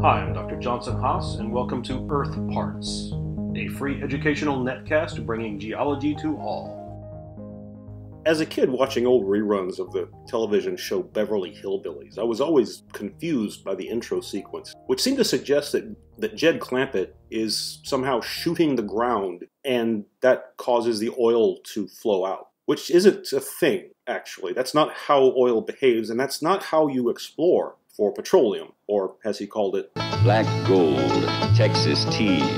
Hi, I'm Dr. Johnson Haas, and welcome to Earth Parts, a free educational netcast bringing geology to all. As a kid watching old reruns of the television show Beverly Hillbillies, I was always confused by the intro sequence, which seemed to suggest that, that Jed Clampett is somehow shooting the ground and that causes the oil to flow out, which isn't a thing, actually. That's not how oil behaves, and that's not how you explore for petroleum, or as he called it, Black Gold, Texas Tea.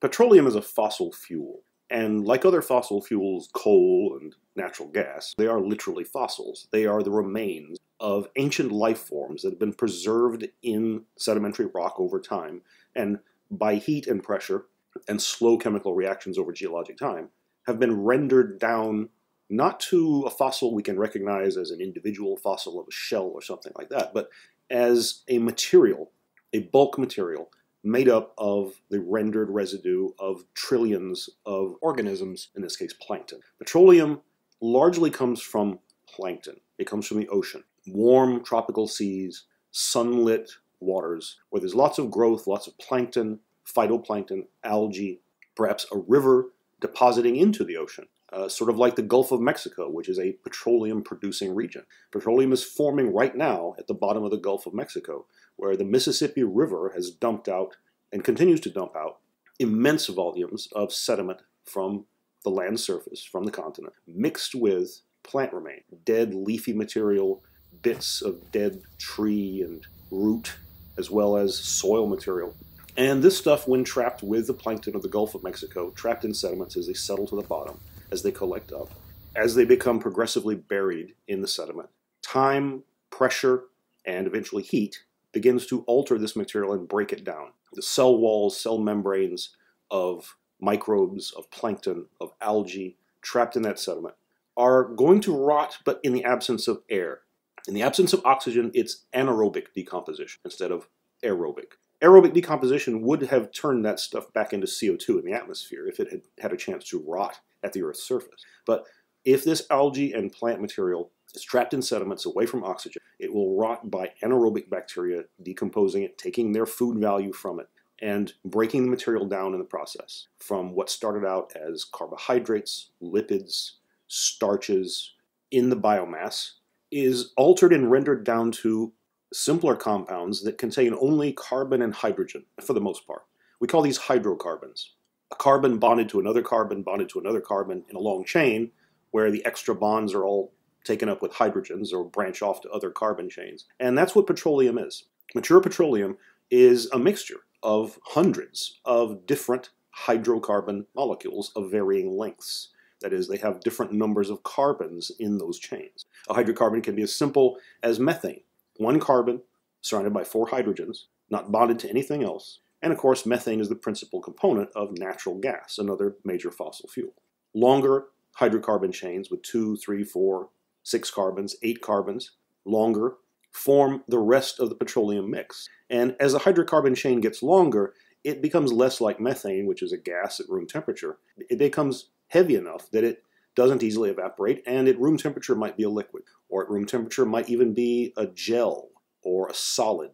Petroleum is a fossil fuel, and like other fossil fuels, coal and natural gas, they are literally fossils. They are the remains of ancient life forms that have been preserved in sedimentary rock over time, and by heat and pressure and slow chemical reactions over geologic time, have been rendered down not to a fossil we can recognize as an individual fossil of a shell or something like that, but as a material, a bulk material, made up of the rendered residue of trillions of organisms, in this case plankton. Petroleum largely comes from plankton. It comes from the ocean. Warm tropical seas, sunlit waters, where there's lots of growth, lots of plankton, phytoplankton, algae, perhaps a river depositing into the ocean uh, sort of like the Gulf of Mexico, which is a petroleum producing region. Petroleum is forming right now at the bottom of the Gulf of Mexico, where the Mississippi River has dumped out and continues to dump out immense volumes of sediment from the land surface, from the continent, mixed with plant remains, dead leafy material, bits of dead tree and root, as well as soil material. And this stuff, when trapped with the plankton of the Gulf of Mexico, trapped in sediments as they settle to the bottom, as they collect up, as they become progressively buried in the sediment, time, pressure, and eventually heat begins to alter this material and break it down. The cell walls, cell membranes of microbes, of plankton, of algae trapped in that sediment are going to rot, but in the absence of air. In the absence of oxygen, it's anaerobic decomposition instead of aerobic. Aerobic decomposition would have turned that stuff back into CO2 in the atmosphere if it had had a chance to rot at the Earth's surface. But if this algae and plant material is trapped in sediments away from oxygen, it will rot by anaerobic bacteria decomposing it, taking their food value from it, and breaking the material down in the process from what started out as carbohydrates, lipids, starches in the biomass is altered and rendered down to simpler compounds that contain only carbon and hydrogen for the most part. We call these hydrocarbons. A carbon bonded to another carbon, bonded to another carbon in a long chain where the extra bonds are all taken up with hydrogens or branch off to other carbon chains. And that's what petroleum is. Mature petroleum is a mixture of hundreds of different hydrocarbon molecules of varying lengths. That is, they have different numbers of carbons in those chains. A hydrocarbon can be as simple as methane, one carbon surrounded by four hydrogens, not bonded to anything else. And of course, methane is the principal component of natural gas, another major fossil fuel. Longer hydrocarbon chains with two, three, four, six carbons, eight carbons, longer, form the rest of the petroleum mix. And as the hydrocarbon chain gets longer, it becomes less like methane, which is a gas at room temperature. It becomes heavy enough that it doesn't easily evaporate, and at room temperature might be a liquid, or at room temperature might even be a gel or a solid.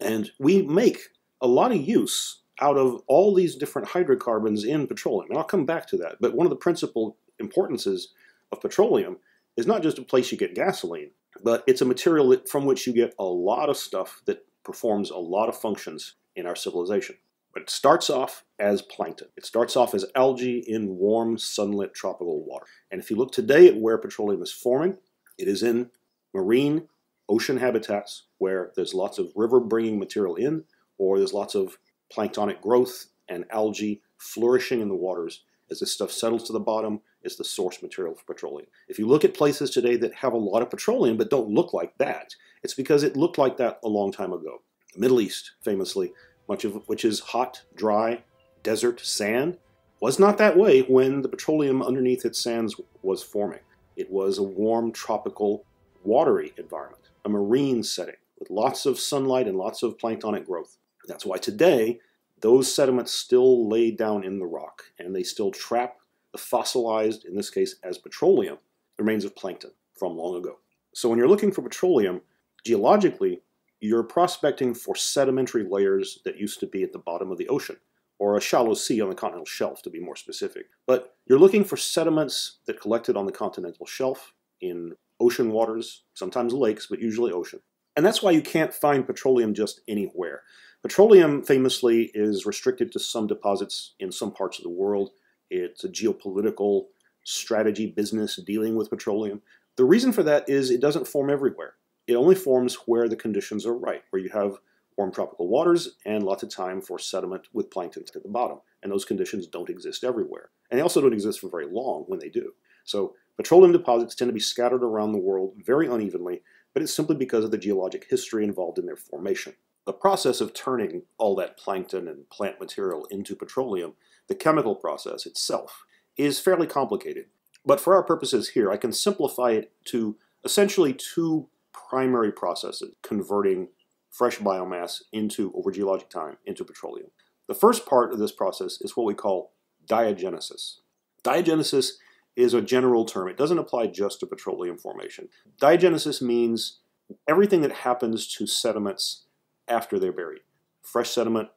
And we make a lot of use out of all these different hydrocarbons in petroleum. And I'll come back to that. But one of the principal importances of petroleum is not just a place you get gasoline, but it's a material from which you get a lot of stuff that performs a lot of functions in our civilization. But it starts off as plankton. It starts off as algae in warm, sunlit tropical water. And if you look today at where petroleum is forming, it is in marine ocean habitats where there's lots of river bringing material in, or there's lots of planktonic growth and algae flourishing in the waters. As this stuff settles to the bottom, is the source material for petroleum. If you look at places today that have a lot of petroleum but don't look like that, it's because it looked like that a long time ago. The Middle East, famously, much of which is hot, dry, desert, sand, was not that way when the petroleum underneath its sands was forming. It was a warm, tropical, watery environment, a marine setting with lots of sunlight and lots of planktonic growth. That's why today those sediments still lay down in the rock and they still trap the fossilized, in this case as petroleum, remains of plankton from long ago. So when you're looking for petroleum, geologically, you're prospecting for sedimentary layers that used to be at the bottom of the ocean, or a shallow sea on the continental shelf to be more specific. But you're looking for sediments that collected on the continental shelf in ocean waters, sometimes lakes, but usually ocean. And that's why you can't find petroleum just anywhere. Petroleum famously is restricted to some deposits in some parts of the world. It's a geopolitical strategy business dealing with petroleum. The reason for that is it doesn't form everywhere. It only forms where the conditions are right, where you have warm tropical waters and lots of time for sediment with plankton at the bottom. And those conditions don't exist everywhere. And they also don't exist for very long when they do. So petroleum deposits tend to be scattered around the world very unevenly, but it's simply because of the geologic history involved in their formation. The process of turning all that plankton and plant material into petroleum, the chemical process itself, is fairly complicated. But for our purposes here, I can simplify it to essentially two primary processes converting fresh biomass into, over geologic time, into petroleum. The first part of this process is what we call diagenesis. Diagenesis is a general term. It doesn't apply just to petroleum formation. Diagenesis means everything that happens to sediments after they're buried. Fresh sediment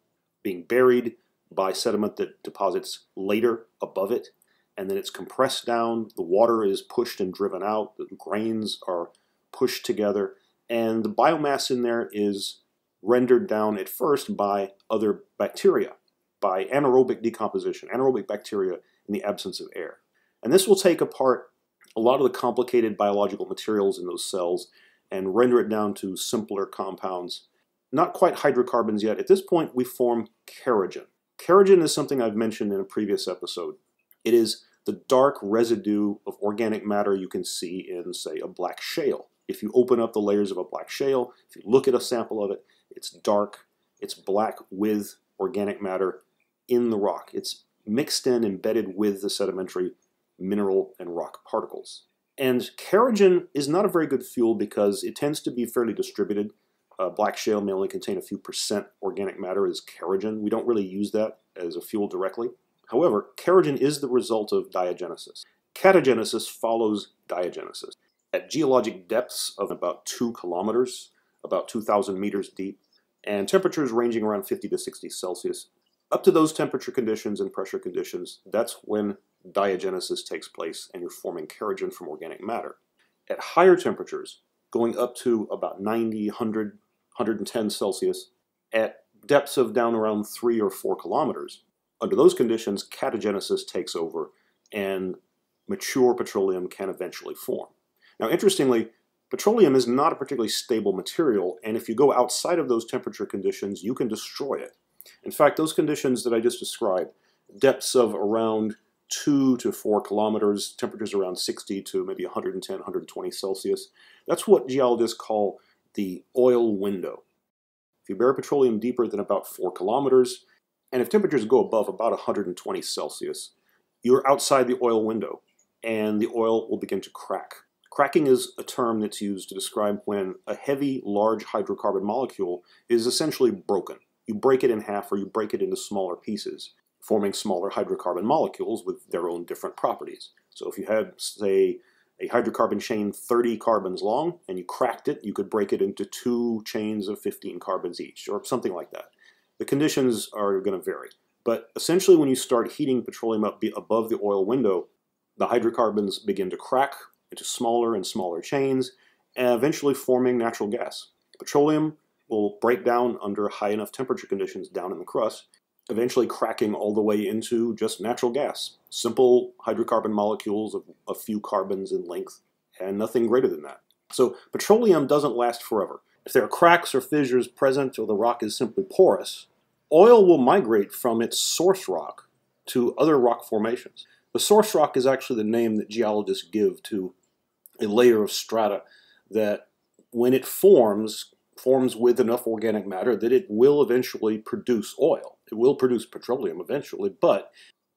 being buried by sediment that deposits later above it, and then it's compressed down, the water is pushed and driven out, the grains are pushed together, and the biomass in there is rendered down at first by other bacteria, by anaerobic decomposition, anaerobic bacteria in the absence of air. And this will take apart a lot of the complicated biological materials in those cells and render it down to simpler compounds. Not quite hydrocarbons yet. At this point, we form kerogen. Kerogen is something I've mentioned in a previous episode. It is the dark residue of organic matter you can see in, say, a black shale. If you open up the layers of a black shale, if you look at a sample of it, it's dark, it's black with organic matter in the rock. It's mixed in, embedded with the sedimentary mineral and rock particles. And kerogen is not a very good fuel because it tends to be fairly distributed. Uh, black shale may only contain a few percent organic matter as kerogen. We don't really use that as a fuel directly. However, kerogen is the result of diagenesis. Catagenesis follows diagenesis. At geologic depths of about 2 kilometers, about 2,000 meters deep, and temperatures ranging around 50 to 60 Celsius, up to those temperature conditions and pressure conditions, that's when diagenesis takes place and you're forming kerogen from organic matter. At higher temperatures, going up to about 90, 100, 110 Celsius, at depths of down around 3 or 4 kilometers, under those conditions, catagenesis takes over and mature petroleum can eventually form. Now, interestingly, petroleum is not a particularly stable material, and if you go outside of those temperature conditions, you can destroy it. In fact, those conditions that I just described, depths of around 2 to 4 kilometers, temperatures around 60 to maybe 110, 120 Celsius, that's what geologists call the oil window. If you bury petroleum deeper than about 4 kilometers, and if temperatures go above about 120 Celsius, you're outside the oil window and the oil will begin to crack. Cracking is a term that's used to describe when a heavy, large hydrocarbon molecule is essentially broken. You break it in half or you break it into smaller pieces, forming smaller hydrocarbon molecules with their own different properties. So if you had, say, a hydrocarbon chain 30 carbons long and you cracked it, you could break it into two chains of 15 carbons each, or something like that. The conditions are going to vary. But essentially, when you start heating petroleum up above the oil window, the hydrocarbons begin to crack into smaller and smaller chains, and eventually forming natural gas. Petroleum will break down under high enough temperature conditions down in the crust, eventually cracking all the way into just natural gas. Simple hydrocarbon molecules of a few carbons in length, and nothing greater than that. So petroleum doesn't last forever. If there are cracks or fissures present or the rock is simply porous, oil will migrate from its source rock to other rock formations. The source rock is actually the name that geologists give to a layer of strata that, when it forms, forms with enough organic matter that it will eventually produce oil. It will produce petroleum eventually, but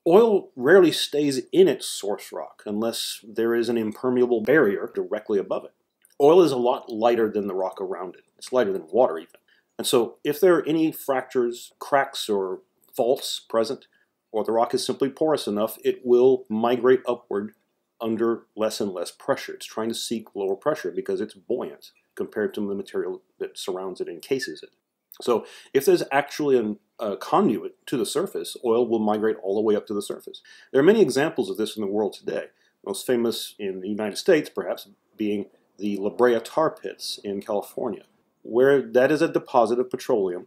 oil rarely stays in its source rock unless there is an impermeable barrier directly above it. Oil is a lot lighter than the rock around it. It's lighter than water even. And so if there are any fractures, cracks, or faults present, or the rock is simply porous enough, it will migrate upward under less and less pressure. It's trying to seek lower pressure because it's buoyant, compared to the material that surrounds it and encases it. So if there's actually an, a conduit to the surface, oil will migrate all the way up to the surface. There are many examples of this in the world today. Most famous in the United States, perhaps, being the La Brea tar pits in California, where that is a deposit of petroleum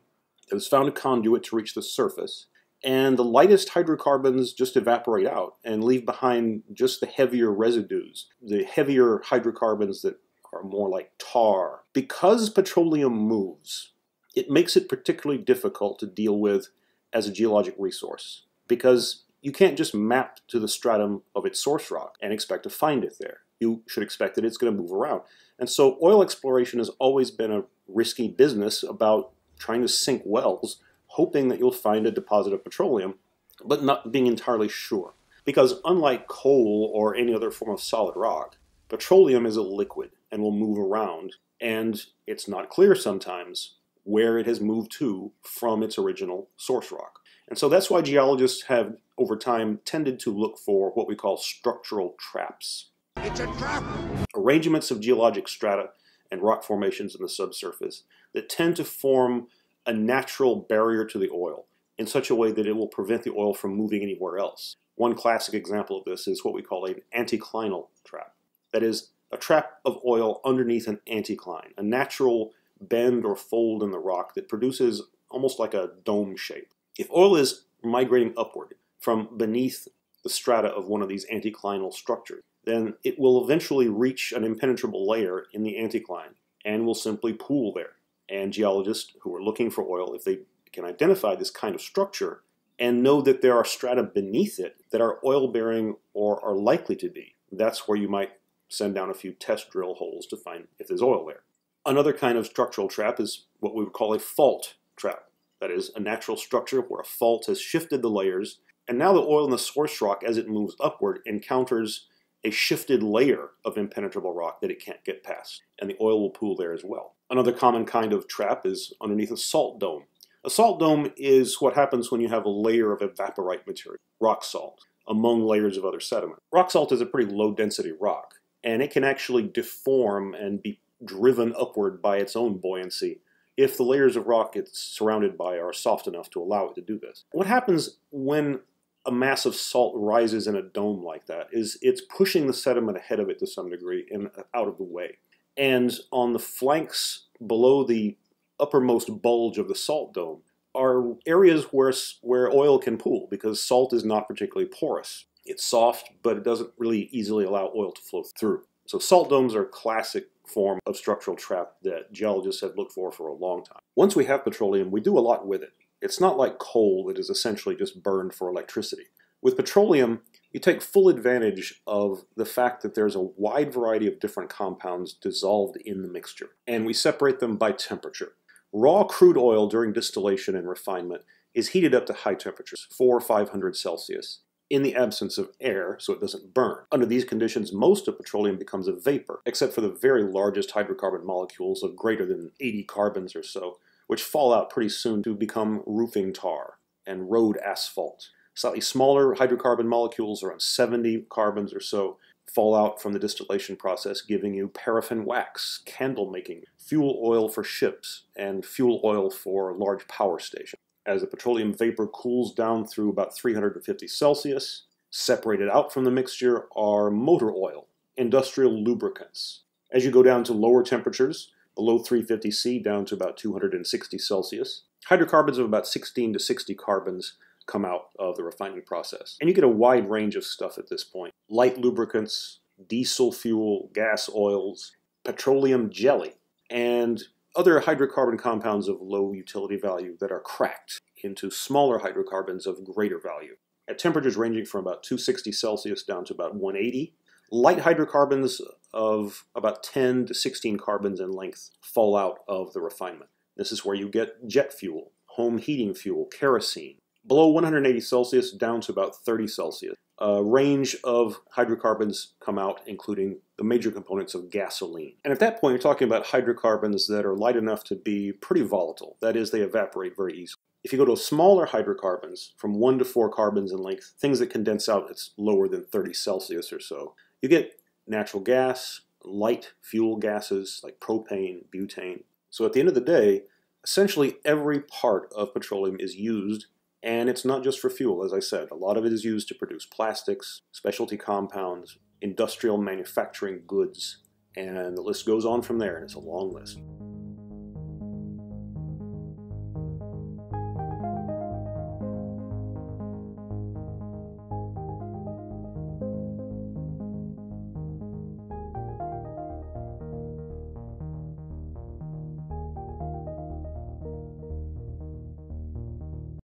that has found a conduit to reach the surface, and the lightest hydrocarbons just evaporate out and leave behind just the heavier residues, the heavier hydrocarbons that are more like tar. Because petroleum moves, it makes it particularly difficult to deal with as a geologic resource because you can't just map to the stratum of its source rock and expect to find it there. You should expect that it's going to move around. And so oil exploration has always been a risky business about trying to sink wells, hoping that you'll find a deposit of petroleum, but not being entirely sure. Because unlike coal or any other form of solid rock, petroleum is a liquid and will move around, and it's not clear sometimes where it has moved to from its original source rock. And so that's why geologists have, over time, tended to look for what we call structural traps. It's a trap! Arrangements of geologic strata and rock formations in the subsurface that tend to form a natural barrier to the oil in such a way that it will prevent the oil from moving anywhere else. One classic example of this is what we call an anticlinal trap. That is, a trap of oil underneath an anticline, a natural bend or fold in the rock that produces almost like a dome shape. If oil is migrating upward from beneath the strata of one of these anticlinal structures, then it will eventually reach an impenetrable layer in the anticline and will simply pool there. And geologists who are looking for oil, if they can identify this kind of structure and know that there are strata beneath it that are oil bearing or are likely to be, that's where you might send down a few test drill holes to find if there's oil there. Another kind of structural trap is what we would call a fault trap. That is, a natural structure where a fault has shifted the layers, and now the oil in the source rock, as it moves upward, encounters a shifted layer of impenetrable rock that it can't get past, and the oil will pool there as well. Another common kind of trap is underneath a salt dome. A salt dome is what happens when you have a layer of evaporite material, rock salt, among layers of other sediment. Rock salt is a pretty low density rock, and it can actually deform and be driven upward by its own buoyancy if the layers of rock it's surrounded by are soft enough to allow it to do this. What happens when a mass of salt rises in a dome like that is it's pushing the sediment ahead of it to some degree and out of the way. And on the flanks below the uppermost bulge of the salt dome are areas where, where oil can pool because salt is not particularly porous. It's soft, but it doesn't really easily allow oil to flow through. So salt domes are a classic form of structural trap that geologists have looked for for a long time. Once we have petroleum, we do a lot with it. It's not like coal that is essentially just burned for electricity. With petroleum, you take full advantage of the fact that there's a wide variety of different compounds dissolved in the mixture, and we separate them by temperature. Raw crude oil during distillation and refinement is heated up to high temperatures, 4 or 500 Celsius, in the absence of air so it doesn't burn. Under these conditions, most of petroleum becomes a vapor, except for the very largest hydrocarbon molecules of greater than 80 carbons or so, which fall out pretty soon to become roofing tar and road asphalt. Slightly smaller hydrocarbon molecules, around 70 carbons or so, fall out from the distillation process, giving you paraffin wax, candle making, fuel oil for ships, and fuel oil for large power stations as the petroleum vapor cools down through about 350 Celsius. Separated out from the mixture are motor oil, industrial lubricants. As you go down to lower temperatures, below 350 C down to about 260 Celsius, hydrocarbons of about 16 to 60 carbons come out of the refining process. And you get a wide range of stuff at this point. Light lubricants, diesel fuel, gas oils, petroleum jelly, and other hydrocarbon compounds of low utility value that are cracked into smaller hydrocarbons of greater value. At temperatures ranging from about 260 Celsius down to about 180, light hydrocarbons of about 10 to 16 carbons in length fall out of the refinement. This is where you get jet fuel, home heating fuel, kerosene. Below 180 Celsius down to about 30 Celsius. A range of hydrocarbons come out, including the major components of gasoline. And at that point, you're talking about hydrocarbons that are light enough to be pretty volatile. That is, they evaporate very easily. If you go to smaller hydrocarbons, from 1 to 4 carbons in length, things that condense out it's lower than 30 Celsius or so, you get natural gas, light fuel gases like propane, butane. So at the end of the day, essentially every part of petroleum is used, and it's not just for fuel, as I said. A lot of it is used to produce plastics, specialty compounds, industrial manufacturing goods, and the list goes on from there, and it's a long list.